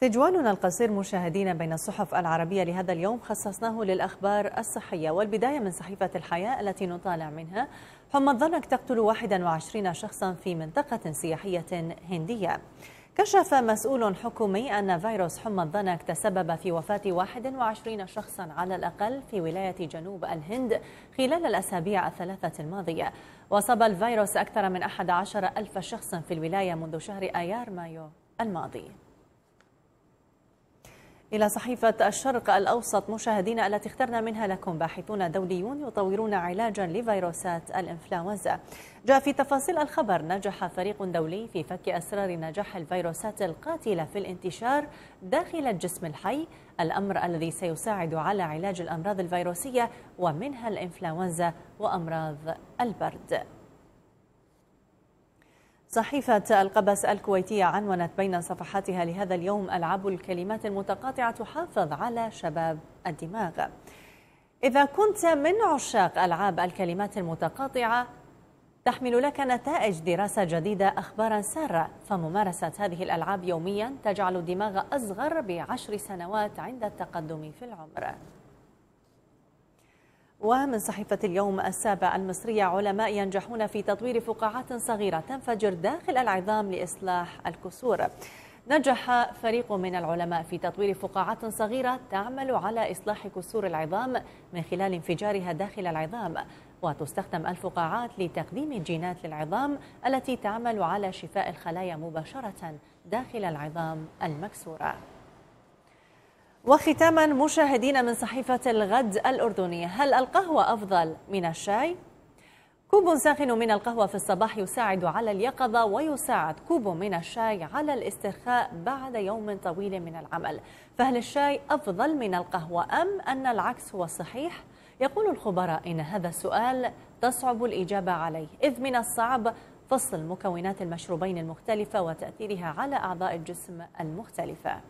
تجوالنا القصير مشاهدينا بين الصحف العربية لهذا اليوم خصصناه للأخبار الصحية والبداية من صحيفة الحياة التي نطالع منها. حمى الضنك تقتل 21 شخصا في منطقة سياحية هندية. كشف مسؤول حكومي أن فيروس حمى الضنك تسبب في وفاة 21 شخصا على الأقل في ولاية جنوب الهند خلال الأسابيع الثلاثة الماضية. وصاب الفيروس أكثر من 11 ألف شخص في الولاية منذ شهر آيار مايو الماضي. إلى صحيفة الشرق الأوسط مشاهدينا التي اخترنا منها لكم باحثون دوليون يطورون علاجا لفيروسات الإنفلونزا. جاء في تفاصيل الخبر نجح فريق دولي في فك أسرار نجاح الفيروسات القاتلة في الانتشار داخل الجسم الحي. الأمر الذي سيساعد على علاج الأمراض الفيروسية ومنها الإنفلونزا وأمراض البرد. صحيفة القبس الكويتية عنونت بين صفحاتها لهذا اليوم ألعاب الكلمات المتقاطعة تحافظ على شباب الدماغ. إذا كنت من عشاق ألعاب الكلمات المتقاطعة تحمل لك نتائج دراسة جديدة أخبارا سارة. فممارسة هذه الألعاب يوميا تجعل الدماغ أصغر بعشر سنوات عند التقدم في العمر. ومن صحيفة اليوم السابع المصرية علماء ينجحون في تطوير فقاعات صغيرة تنفجر داخل العظام لإصلاح الكسور. نجح فريق من العلماء في تطوير فقاعات صغيرة تعمل على إصلاح كسور العظام من خلال انفجارها داخل العظام وتستخدم الفقاعات لتقديم الجينات للعظام التي تعمل على شفاء الخلايا مباشرة داخل العظام المكسورة. وختاما مشاهدين من صحيفة الغد الأردنية هل القهوة أفضل من الشاي؟ كوب ساخن من القهوة في الصباح يساعد على اليقظة ويساعد كوب من الشاي على الاسترخاء بعد يوم طويل من العمل فهل الشاي أفضل من القهوة أم أن العكس هو الصحيح؟ يقول الخبراء إن هذا السؤال تصعب الإجابة عليه إذ من الصعب فصل مكونات المشروبين المختلفة وتأثيرها على أعضاء الجسم المختلفة